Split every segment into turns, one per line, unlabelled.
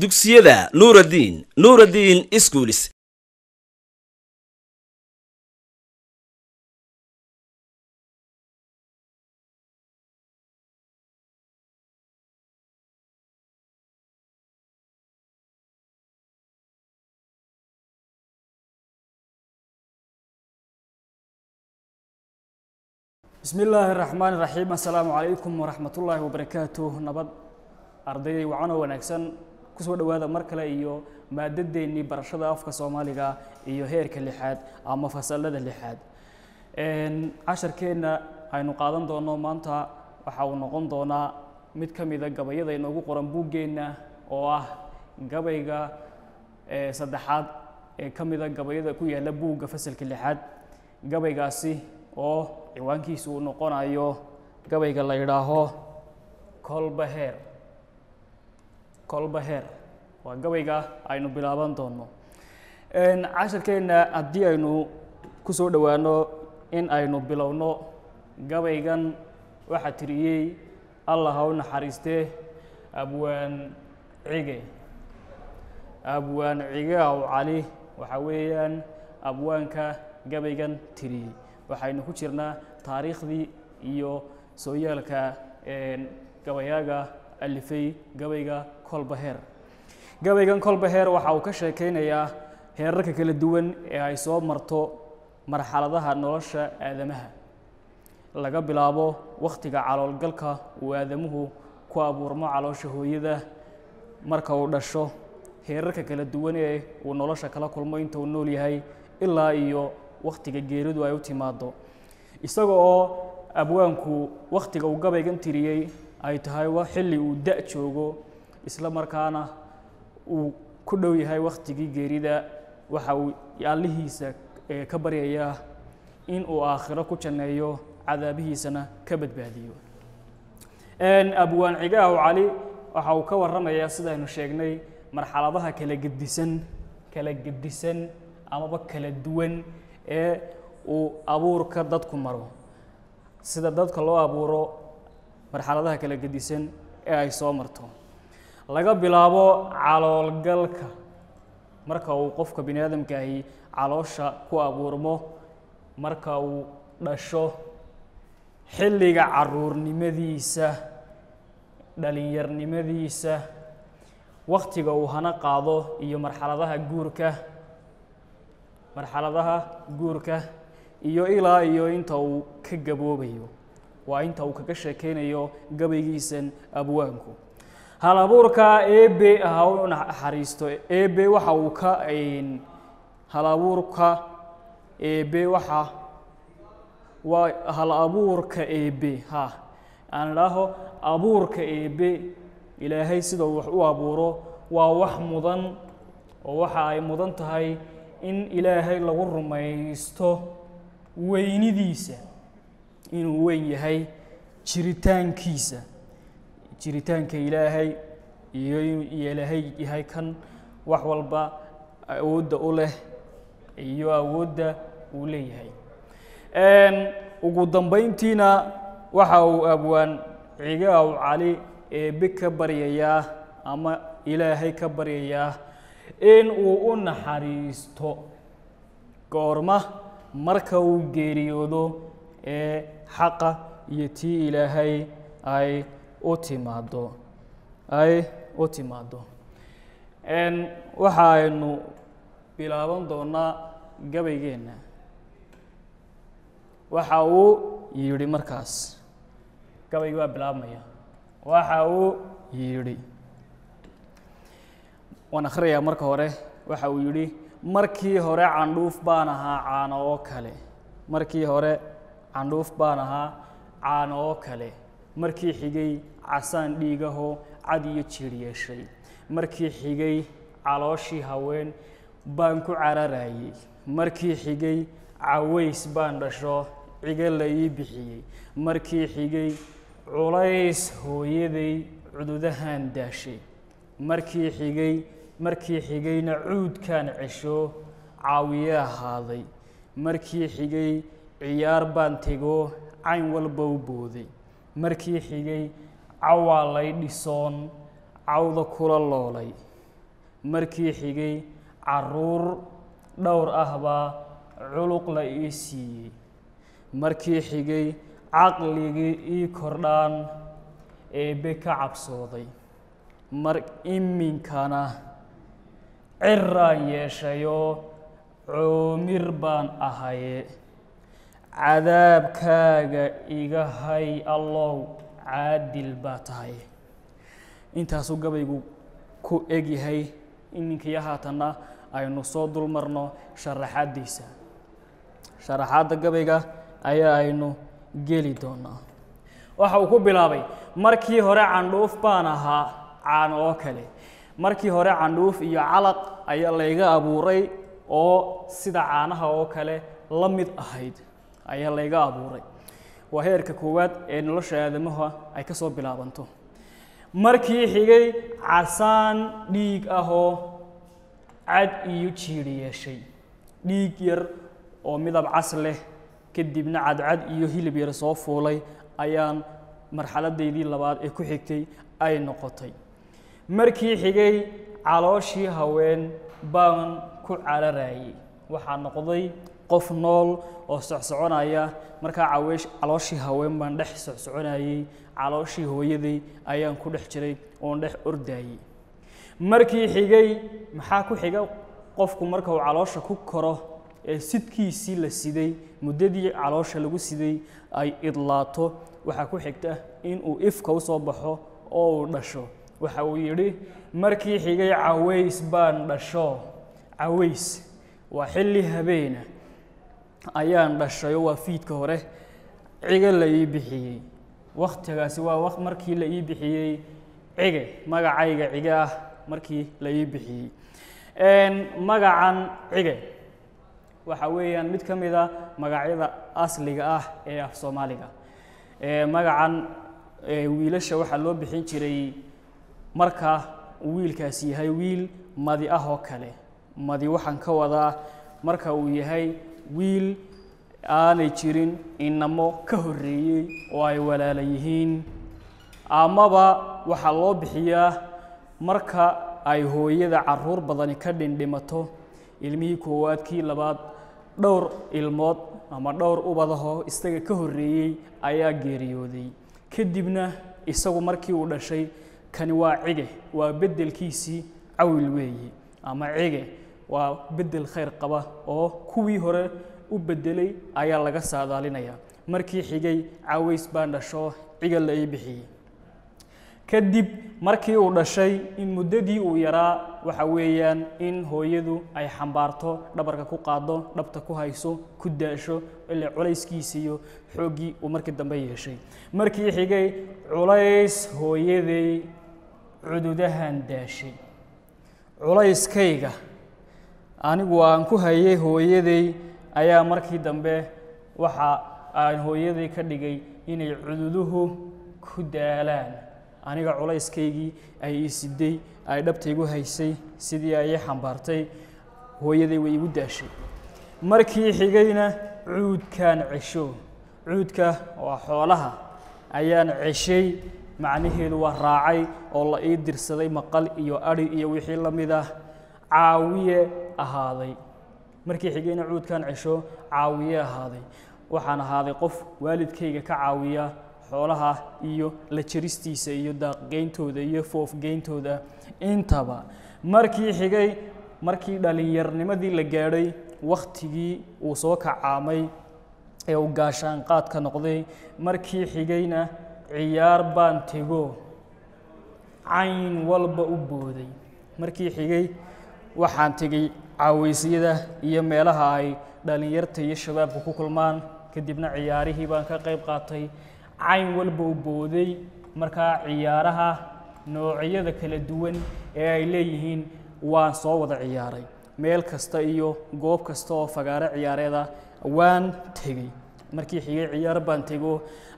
dugsiyada nuuraddiin nuuraddiin iskuulis
bismi illaahi raxmaan iraxiim assalaamu calaykum waraxmatullaahi wabarakaatu nabad ardayday wacanoo wanaagsan ku soo dhowaada mar kale iyo maadadeennii barashada afka soomaaliga iyo heerka lixaad ama fasalada lixaad. Casharkeenna aynu qaadan doono maanta waxa uu noqon doonaa mid ka mida gabayada inoogu qoran buuggeenna oo ah gabayga saddexaad ee ka mida gabayada ku yaalla buugga fasalka lixaad. Gabaygaasi oo ciwaankiisu uu noqonayo gabayga la yidhaaho colbaheer colbaheer waa gabayga aynu bilaaban doono casharkeenna haddii aynu ku dhowaano in aynu bilowno gabaygan waxaa tiriyey allah ha u naxariistee abwaan cige. Abwaan cige aw cali waxaa weeyaan abwaanka gabaygan tiriyey. Waxaynu ku jirnaa taariikhdii iyo sooyaalka gabayaaga alifay gabayga colbaheer gabaygan colbaheer waxa uu ka sheekeynayaa heerarka kala duwan ee ay soo marto marxaladaha nolosha aadamaha. Laga bilaabo wakhtiga caloolgalka uu aadamuhu ku abuurmo caloosha hooyada marka uu dhasho heerarka kala duwan ee uu nolosha kala kulmo inta uu nool yahay ilaa iyo wakhtiga geeridu ay u timaado isaga oo abwaanku wakhtiga uu gabaygan tiriyey ay tahay xilli uu da' joogo isla markaana uu ku dhow yahay wakhtigii geerida waxa uu allihiisa ka baryayaa in uu aakhiro ku janneeyo cadaabihiisana ka badbaadiyo. Abwaan cigaaw cali waxa uu ka warramayaa sidaynu sheegnay marxaladaha kala gedisan kala gedisan amaba kala duwan ee uu abuurka dadku maro. Sida dadka loo abuuro marxaladaha kala gedisan ee ay soo marto laga bilaabo caloolgalka. Marka uu qofka bini aadamkaahi caloosha ku abuurmo marka uu dhasho xilliga caruurnimadiisa dhalinyarnimadiisa wakhtiga uu hana qaado iyo marxaladaha guurka marxaladaha guurka iyo ilaa iyo inta uu ka gaboobayo. Waa inta uu kaga sheekeynayo gabaygiisan abwaanku hal abuurka ebe ha naxariisto ebe waxa uu ka hal abuurka ebe waxa waa hal abuurka ebe ha. Aan idhaaho abuurka ebe ilaahay sida wax u abuuro waa wax mudan oo waxa ay mudan tahay in ilaahay lagu rumaysto weynidiisa inuu weyn yahay jiritaankiisa jiritaanka ilaahay iyo inuu ilaahay yahay kan wax walba awoodda u leh iyo awoodda uu leeyahay. Ugu dambeyntiina waxa uu abwaan cigaaw cali eebe ka baryayaa ama ilaahay ka baryayaa in uu u naxariisto goorma marka uu geeriyoodo ee xaqa iyo tii ilaahay ay u timaado ay u timaado waxa aynu bilaaban doonaa gabaygeenna waxa uu yidhi markaas. Gabaygi waa bilaabmaya. Waxa uu yidhi. Waan akhriyayaa marka hore. Waxa uu yidhi markii hore candhuuf baan ahaa caano oo kale. Markii hore candhuuf baan ahaa caano oo kale markii xigay casaan dhiigaho cad iyo jiir yeeshay. Markii xigay calooshii haween baan ku cararayey markii xigay caways baan dhasho ciga la ii bixiyey. Markii xigay culays hooyaday cududahan daashay. Markii xigay markii xigayna cuudkaan cesho caawiye ahaaday markii xigay ciyaar baan tego cayn walba u booday markii xigay cawaa lay dhisoon cawda kula loolay. Markii xigay carruur dhowr ah baa culuq la ii siiyey. Markii xigay caqligii ii kordhaan eebbe ka cabsooday. Mar iminkana ciraan yeeshayoo coomir baan ahaye cadaabkaaga iga hay allow caadil baa tahay. Intaasuu gabaygu ku egyahay iminkaiyo haatanna aynu soo dul marno sharaxaaddiisa sharaxaadda gabayga ayaa aynu geli doonaa. Waxa uu ku bilaabay markii hore candhuuf baan ahaa caan oo kale. Markii hore candhuuf iyo calaq ayaa layga abuuray oo sida caanaha oo kale la mid ahayd ayaa layga abuuray. Waa heerka koowaad ee nolosha aadamaha ay ka soo bilaabanto. Markii xigay casaan dhiig ahoo cad iyo jiidhi yeeshay. Dhiig yar oo midab cas leh kadibna cadcad iyo hilib yar soo fuulay ayaan marxaladaydii labaad ee ku xigtay ay noqotay. Markii xigay calooshii haween baan ku cararayay waxaa noqday qof nool oo socsoconaya. Markaa caweesh calooshii haween baan dhex socsoconayay. Calooshii hooyaday ayaan ku dhex jiray oon dhex ordayay markii xigay maxaa ku xiga? Qofku marka uu caloosha ku koro ee sidkiisii la siday muddadii caloosha lagu siday ay idlaato. Waxaa ku xigta inuu ifka u soo baxo oo uu dhasho. Waxa uu yidhi markii xigay caways baan dhasho. Caways waa xilli habeena ayaan dhashayo waa fiidka hore. Ciga la ii bixiyey. Wakhtigaasi waa markii la ii bixiyey. Cige magacayga cige ah markii la ii bixiyey. Magacan cige. Waxa weeyaan mid ka mid a magacyada asliga ah ee af soomaaliga magacan wiilasha waxaa loo bixin jiray marka wiilkaasi yahay wiil madi ah oo kale. Madi waxaan ka wadaa marka uu yahay wiil aanay jirin inamo ka horreeyey oo ay walaala yihiin. Amaba waxaa loo bixiyaa marka ay hooyada carruur badani ka dhindhimato. Ilmihii koowaad kii labaad dhowr ilmood ama dhowr ubadahoo isaga ka horreeyey ayaa geeriyooday. Kadibna isagu markii uu dhashay kani waa cige waa beddelkiisii cawil weeye ama cige waa beddel khayr qaba oo kuwii hore u beddelay ayaa laga saadaalinayaa markii xigay caways baan dhasho ciga la ii bixiyey kadib markii uu dhashay in muddadii uu yaraa waxa weeyaan in hooyadu ay xambaarto dhabarka ku qaado dhabta ku hayso ku daasho ilaa culayskiisa iyo xooggii uu markii dambe yeeshay. Markii xigay culays hooyaday cududahan daashay. Culayskayga anigu aan ku hayay hooyaday ayaa markii dambe waxa aan hooyaday ka dhigay inay cududuhu ku daalaan. Aniga culayskaygii ay ii siday ay dhabtaygu haysay sidii ay xambaartay hooyaday way igu daashay. Markii xigayna cuudkaan cesho. Cuudka waa xoolaha. Ayaan ceshay macnaheedu waa raacay oo la ii dirsaday maqal iyo adhi iyo wixii la mid ah. Caawiye ahaaday. Markii xigayna cuudkaan cesho caawiye ahaaday. Waxaan ahaaday qof waalidkayga ka caawiya xoolaha iyo la jaristiisa iyo daaqgeyntooda iyo foofgeyntooda. Intaba markii xigay markii dhallinyarnimadii la gaadhay wakhtigii uu soo kacaamay ee uu gaashaanqaadka noqday. Markii xigayna ciyaar baan tego. Cayn walba u booday. Markii xigay waxaan tegey caawaysyada iyo meelaha ay dhallinyarta iyo shabaabku ku kulmaan. Kadibna ciyaarihii baan ka qayb qaatay. Cayn walba u booday markaa ciyaaraha noocyada kala duwan ee ay leeyihiin waan soo wada ciyaaray. Meel kasta iyo goob kasta oo fagaaro ciyaareeda waan tegey. Markii xigay ciyaar baan tego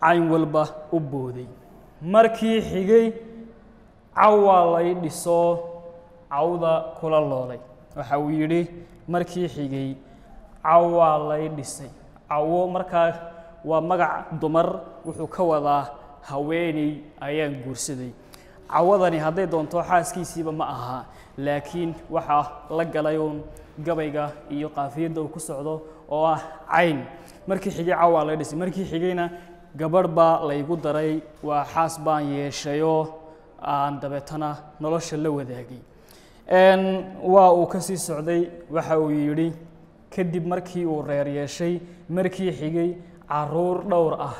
cayn walba u booday. Markii xigay cawaa lay dhiso cawda kula loolay waxa uu yidhi markii xigay cawaa lay dhisay. Cawo markaa waa magac dumar wuxuu ka wadaa haweeney ayaan guursaday. Cawadani hadday doonto xaaskiisiiba ma aha laakiin waxaa la galay uun gabayga iyo qaafiyadda uu ku socdo oo ah cayn. Markii xigay cawaa laga dhisay. Markii xigayna gabadh baa laygu daray waa xaas baan yeeshayoo aan dabeetana nolosha la wadaagay waa uu ka sii socday waxa uu yidhi kadib markii uu reer yeeshay markii xigay carruur dhowr ah.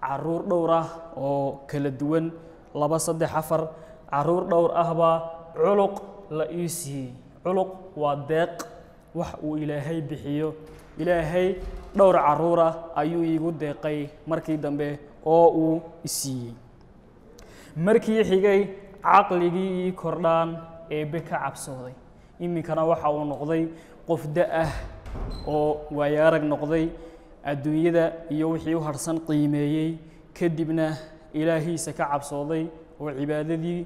Caruur dhowr ah oo kala duwan laba saddex afar. Caruur dhowr ah baa culuq la ii siiyey culuq waa deeq wax uu ilaahay bixiyo. Ilaahay dhowr caruura ayuu iigu deeqay markii dambe oo uu isiiyey markii xigay caqligii ii kordhaan eebbe ka cabsooday. Iminkana waxa uu noqday qof da'ah oo waayaarag noqday adduunyada iyo wixii u harhsan qiimeeyey. Kadibna ilaahiisa ka cabsooday oo cibaadadii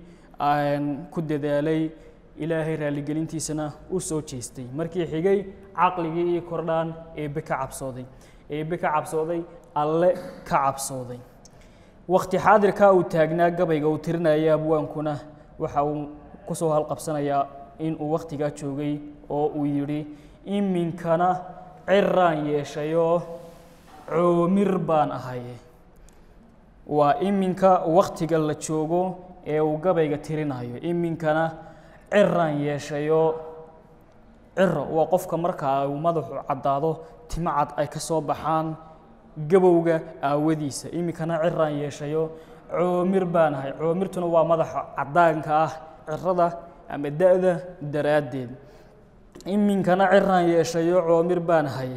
ku dadaalay ilaahay raalligelintiisana u soo jeestay. Markii xigay caqligii ii kordhaan eebbe ka cabsooday. Eebbe ka cabsooday alle ka cabsooday. Wakti xaadirkaa uu taagnaa gabayga uu tirinaya abwaankuna waxa uu ku soo halqabsanayaa in uu wakhtigaa joogay oo uu yidhi iminkana ciraan yeeshayoo coomir baan ahay waa iminka wakhtiga la joogo ee uu gabayga tirinayo iminkana ciraan yeeshayoo ciro waa qofka markaa uu madaxu caddaado timo cad ay ka soo baxaan gabowga aawadiisa. Iminkana ciraan yeeshayo coomir baan ahay coomirtuna waa madaxa caddaanka ah cirada ama da-da daraaddeed. Iminkana ciraan yeeshayo coomir baan ahay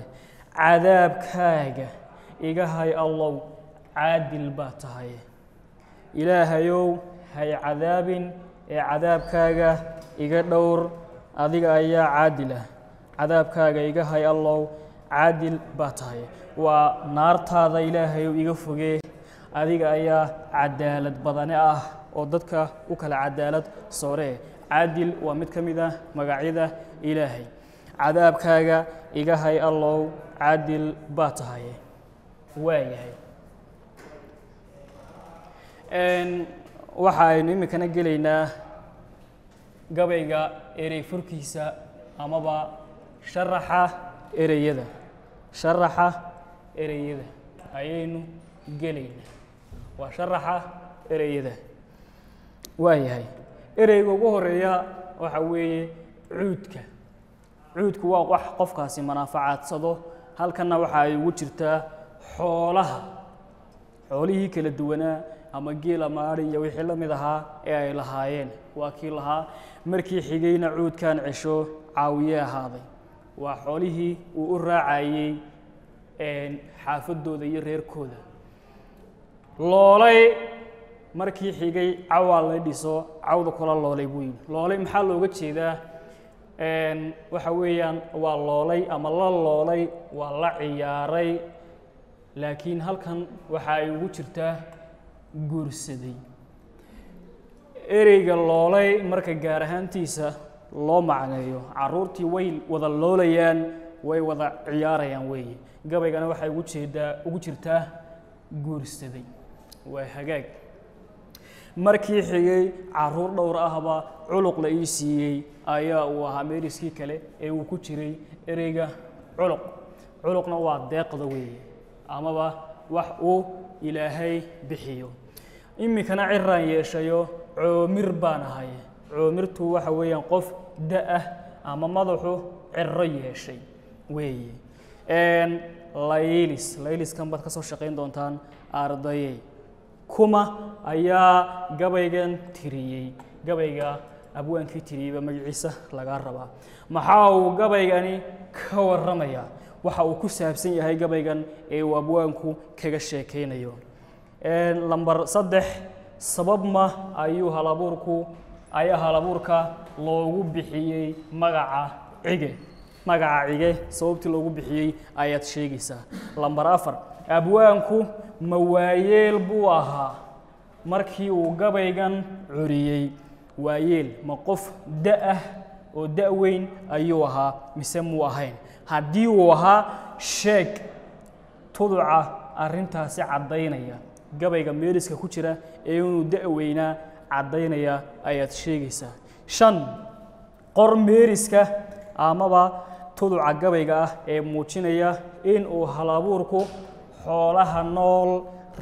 cadaabkaaga iga hay allow caadil baa tahay. Ilaahayow hay cadaabin ee cadaabkaaga iga dhowr adiga ayaa caadil ah. Cadaabkaaga iga hay allow caadil baa tahay. Waa naartaada ilaahayow iga fogee adiga ayaa cadaalad badane ah oo dadka u kala cadaalad sooree. Caadil waa mid ka mid ah magacyada ilaahay. Cadaabkaaga iga hay allow caadil baa tahay. Waayahay waxa aynu iminkana gelaynaa gabayga erey furkiisa amaba sharaxa ereyada. Sharaxa ereyada ayaynu gelaynaa. Waa sharaxa ereyada waayahay ereyga ugu horreeya waxa weeye cuudka. Cuudku waa wax qofkaasi manaafacadsado halkanna waxa ay ugu jirtaa xoolaha. Xoolihii kala duwanaa ama geel ama ari iyo wixii la mid ahaa ee ay lahaayeen. Waa kii lahaa markii xigayna cuudkan cesho caawiye ahaaday. Waa xoolihii uu u raacayey xaafadooda iyo reerkooda. Loolay markii xigay cawaa la dhiso cawda kula loolay buu yidhi. Loolay maxaa looga jeedaa? Waxa weeyaan waa loolay ama la loolay waa la ciyaaray. Laakiin halkan waxa ay ugu jirtaa guursaday. Ereyga loolay marka gaar ahaantiisa loo macneeyo. Caruurtii way wada loolayaan way wada ciyaarayaan weeye. Gabaygana waxay ugu jeedaa ugu jirtaa guursaday. Waa hagaag markii xigay carruur dhowr ahba culuq la ii siiyey. Ayaa uu ahaa meeriskii kale ee uu ku jiray ereyga culuq. Culuqna waa deeqda weeye amaba wax uu ilaahay bixiyo. Iminkana ciraan yeeshayo coomir baan ahay. Coomirtu waxa weeyaan qof da'ah ama madaxu ciro yeeshay weeye. Laylis. Layliskan baad ka soo shaqayn doontaan ardayey kuma ayaa gabaygan tiriyey. Gabayga abwaankii tiriyeyba magaciisa lagaa rabaa. Maxaa uu gabaygani ka warramayaa? Waxa uu ku saabsan yahay gabaygan ee uu abwaanku kaga sheekaynayo. Lamber saddex sabab ma ayuu halabuurku ayaa halabuurka loogu bixiyey magaca cige. Magaca cige sababtii loogu bixiyey ayaad sheegaysaa. Lamber afar abwaanku ma waayeel buu ahaa. Markii uu gabaygan curiyey waayeel ma qof da'ah oo da-weyn ayuu ahaa mise muu ahayn? Haddii uu ahaa sheeg. Tuduca arrintaasi caddaynaya. Gabayga meeriska ku jira ee inuu da-weynaa caddaynaya ayaad sheegaysaa. Shan qor meeriska amaba tuduca gabayga ah ee muujinaya in uu halabuurku xoolaha nool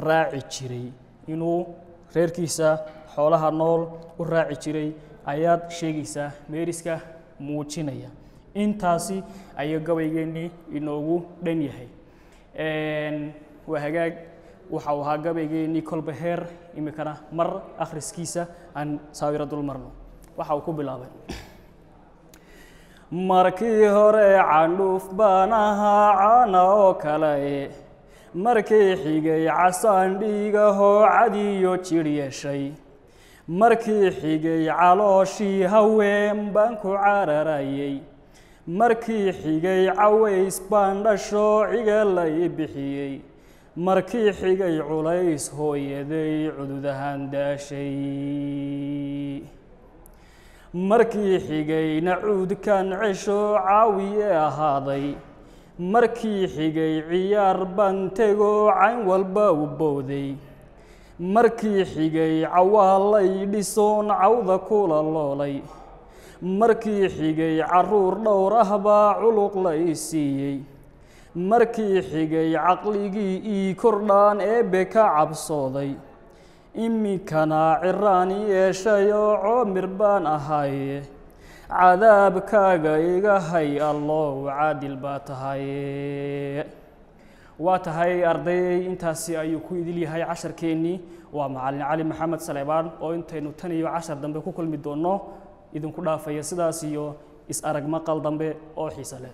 raaci jiray. Inuu reerkiisa xoolaha nool u raaci jiray ayaad sheegaysaa meeriska muujinaya. Intaasi ayuu gabaygeennii inoogu dhan yahay. Waa hagaag. Waxa uu ahaa gabaygeennii kolba heer iminkana mar akhriskiisa aan saawiro dul marno. Waxa uu ku bilaabay. Markii hore candhuuf baan ahaa caana oo kale markii xigay casaan dhiigahoo cadiyo jidh yeeshay markii xigay calooshii haween baan ku cararayay. Markii xigay caways baan dhasho ciga la bixiyey markii xigay culays hooyaday cududahan daashay. Markii xigay nacuudkan cesho caawiye ahaaday markii xigay ciyaar baan tego cayn walba u bowday. Markii xigay cawaalay dhisoon cawda kula loolay. Markii xigay carruur dhowr ah baa culuq la ii siiyey. Markii xigay caqligii ii kordhaan eebbe ka cabsooday. Iminkana ciraani yeeshayoo coomir baan ahaaye cadaabkaaga iga hay allow caadil baa tahaye waa tahay ardayay intaasi ayuu ku idil yahay casharkeennii. Waa macalin cali maxamed saleebaan oo intaynu tan iyo cashar dambe ku kulmi doonno idinku dhaafaya sidaas iyo is arag maqal dambe oo xiise leh